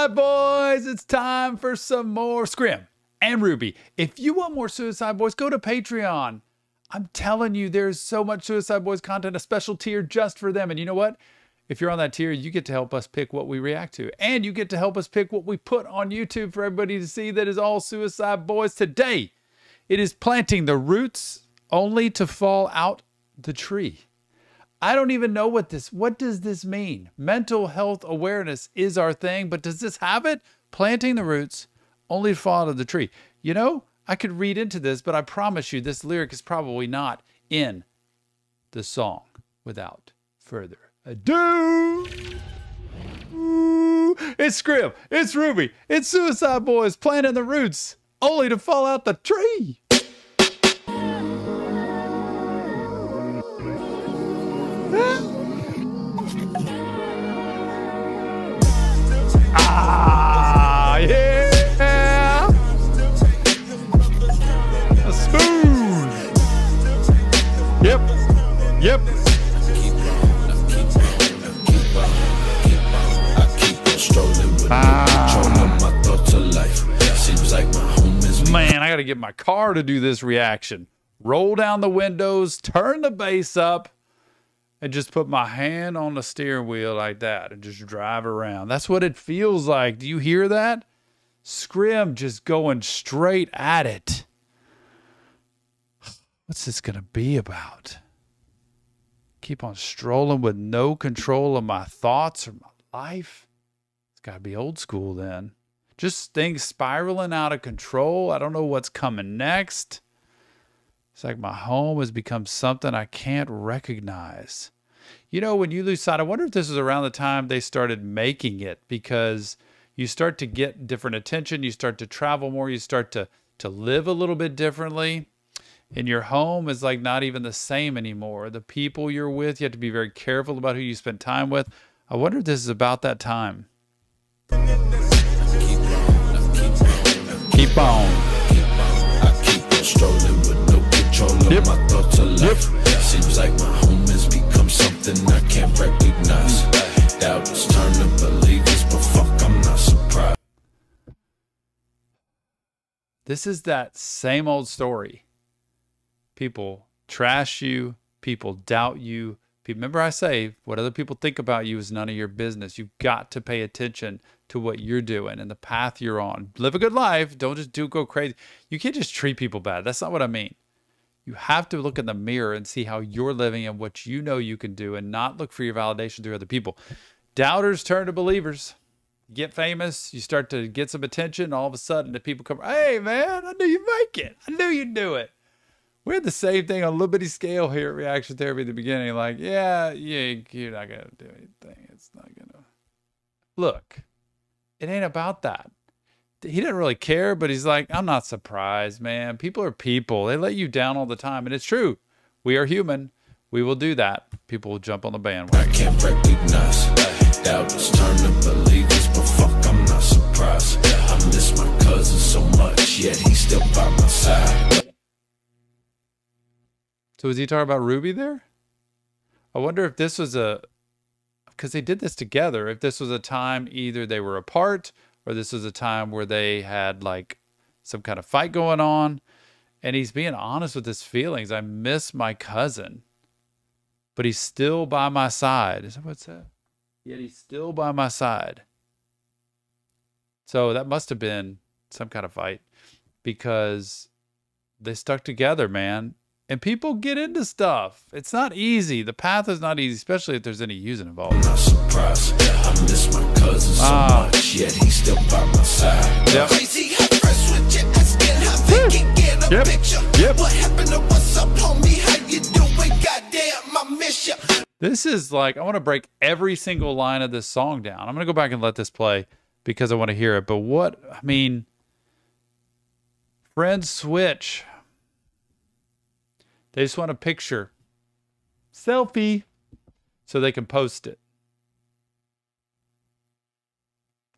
Suicide Boys, it's time for some more Scrim and Ruby. If you want more Suicide Boys, go to Patreon. I'm telling you, there's so much Suicide Boys content, a special tier just for them. And you know what? If you're on that tier, you get to help us pick what we react to. And you get to help us pick what we put on YouTube for everybody to see that is all Suicide Boys today. It is planting the roots only to fall out the tree. I don't even know what this what does this mean? Mental health awareness is our thing, but does this have it? Planting the roots only to fall out of the tree. You know, I could read into this, but I promise you this lyric is probably not in the song without further ado. It's Scrim, it's Ruby, it's Suicide Boys planting the roots only to fall out the tree. Ah. Yep. Yep. Man, I got to get my car to do this reaction. Roll down the windows, turn the bass up, and just put my hand on the steering wheel like that and just drive around. That's what it feels like. Do you hear that? Scrim just going straight at it. What's this going to be about? Keep on strolling with no control of my thoughts or my life. It's got to be old school then. Just things spiraling out of control. I don't know what's coming next. It's like my home has become something I can't recognize. You know, when you lose sight, I wonder if this is around the time they started making it because you start to get different attention, you start to travel more, you start to to live a little bit differently. And your home is like not even the same anymore. The people you're with, you have to be very careful about who you spend time with. I wonder if this is about that time. Keep on. Keep on control Yep. my thoughts. Yep. Seems like my home has become something I can't recognize. Doubters turn to believers, but fuck, I'm not surprised. This is that same old story. People trash you, people doubt you. Remember, I say what other people think about you is none of your business. You've got to pay attention to what you're doing and the path you're on. Live a good life. Don't just do go crazy. You can't just treat people bad. That's not what I mean. You have to look in the mirror and see how you're living and what you know you can do and not look for your validation through other people. Doubters turn to believers. You get famous, you start to get some attention, all of a sudden the people come, hey man, I knew you'd make it. I knew you'd do it. We had the same thing on a little bitty scale here at Reaction Therapy at the beginning. Like, yeah, yeah, you're not gonna do anything. It's not gonna look. It ain't about that. He didn't really care, but he's like, I'm not surprised, man. People are people. They let you down all the time. And it's true. We are human. We will do that. People will jump on the bandwagon. I can't recognize. Doubters turn to but fuck, I'm not surprised. I miss my cousin so much, yet he's still by my side. So is he talking about Ruby there? I wonder if this was a because they did this together. If this was a time either they were apart or this was a time where they had like some kind of fight going on, and he's being honest with his feelings. I miss my cousin, but he's still by my side. Is that what's that? Yet he's still by my side. So that must have been some kind of fight because they stuck together, man. And people get into stuff. It's not easy. The path is not easy, especially if there's any using involved. I'm not surprised. I miss my cousin so Ah. much, yet he's still by my side. Yep. Crazy how fresh with you asking how they can get a Yep. picture. Yep. What happened to what's up, homie? How you doing? Goddamn, I miss you. This is like I want to break every single line of this song down. I'm gonna go back and let this play because I want to hear it. But what I mean, friends switch. They just want a picture, selfie, so they can post it.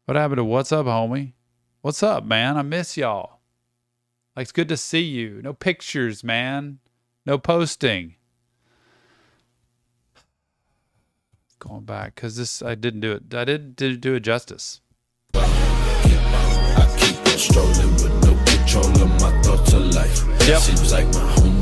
What happened to what's up, homie? What's up, man? I miss y'all. Like it's good to see you. No pictures, man. No posting. Going back because this I didn't do it. I didn't, do it justice. strolling with no control of my thoughts of life. Yep. Seems like my home has become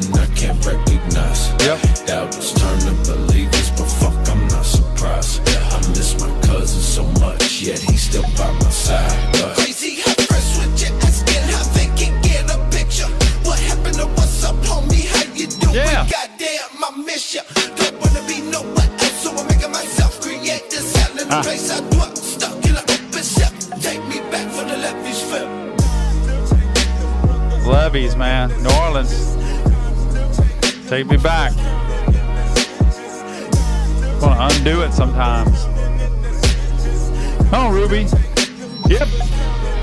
something I can't recognize. Yep. Doubt is turn to believers, but fuck, I'm not surprised. I miss my cousin so much, yet he's still by my side. But Crazy how fresh with you asking how they can get a picture. What happened to what's up, homie? How you doing? Yeah. Goddamn, I miss ya. Don't wanna be nowhere else, so I'm making myself create this hell in the Ah. place I dwell. Stuck in an open shell. Take me back for the levees fell. Levees, man. New Orleans. Take me back. Want to undo it sometimes. Come on, Ruby. Yep.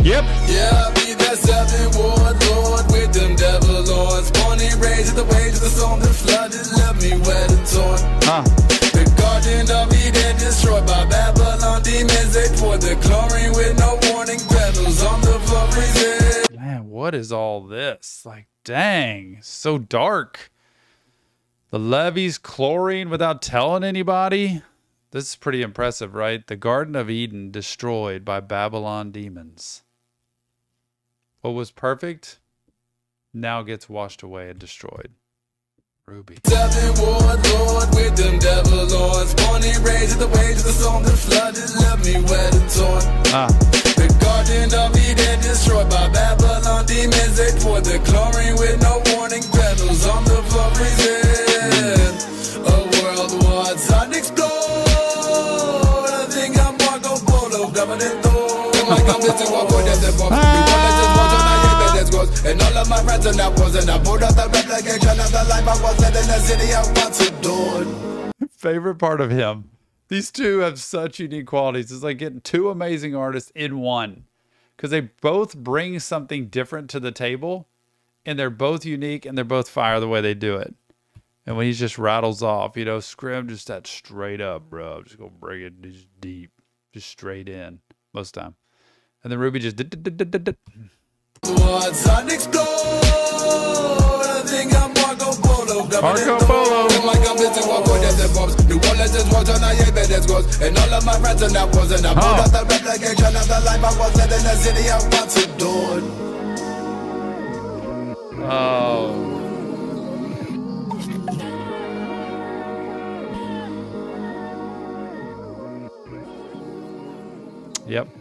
Yep. Yeah, I be that seven ward lord with them devil lords. Born and raised at the wage of the song that flooded, left me wet and torn. Huh. The garden of Eden destroyed by Babylon demons. They poured the chlorine with no warning. Petals on the floor. Man, what is all this? Like, dang, so dark. The levees chlorine without telling anybody. This is pretty impressive, right? The Garden of Eden destroyed by Babylon demons. What was perfect now gets washed away and destroyed. Ruby. Seven ward lord with them devil lords. Born and raised at the of the that flooded, left me wet and torn. Ah, The garden of And all of my friends are now posing. I pulled out the replication of the life I was living in the city I once adored. favorite part of him. These two have such unique qualities. It's like getting two amazing artists in one because they both bring something different to the table and they're both unique and they're both fire the way they do it. And when he just rattles off, you know, Scrim just that straight up, bro. Just go bring it just deep, just straight in most time. And then Ruby just did, did, did, did, did, did. What's on explode? I think I'm Marco Polo. Marco Polo. Like I'm missing one for them, them bumps. New Orleans watch on how you bet this goes. And all of my friends are now posing. I pulled oh. out the replication of the life I was living in the city I once adored. Oh. Yep.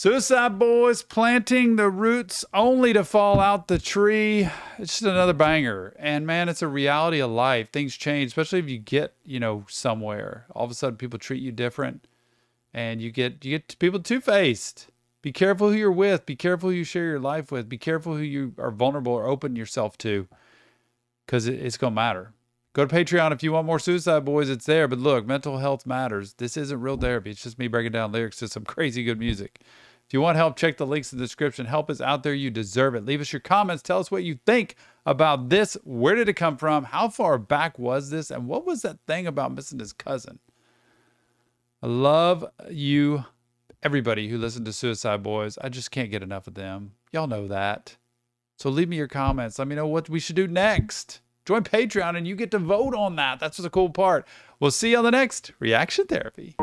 Suicide Boys planting the roots only to fall out the tree. It's just another banger. And man, it's a reality of life. Things change, especially if you get, you know, somewhere. All of a sudden people treat you different and you get you get people two-faced. Be careful who you're with. Be careful who you share your life with. Be careful who you are vulnerable or open yourself to because it, it's going to matter. Go to Patreon if you want more Suicide Boys. It's there. But look, mental health matters. This isn't real therapy. It's just me breaking down lyrics to some crazy good music. If you want help, check the links in the description. Help is out there. You deserve it. Leave us your comments. Tell us what you think about this. Where did it come from? How far back was this? And what was that thing about missing his cousin? I love you, everybody who listened to Suicide Boys. I just can't get enough of them. Y'all know that. So leave me your comments. Let me know what we should do next. Join Patreon and you get to vote on that. That's the cool part. We'll see you on the next Reaction Therapy.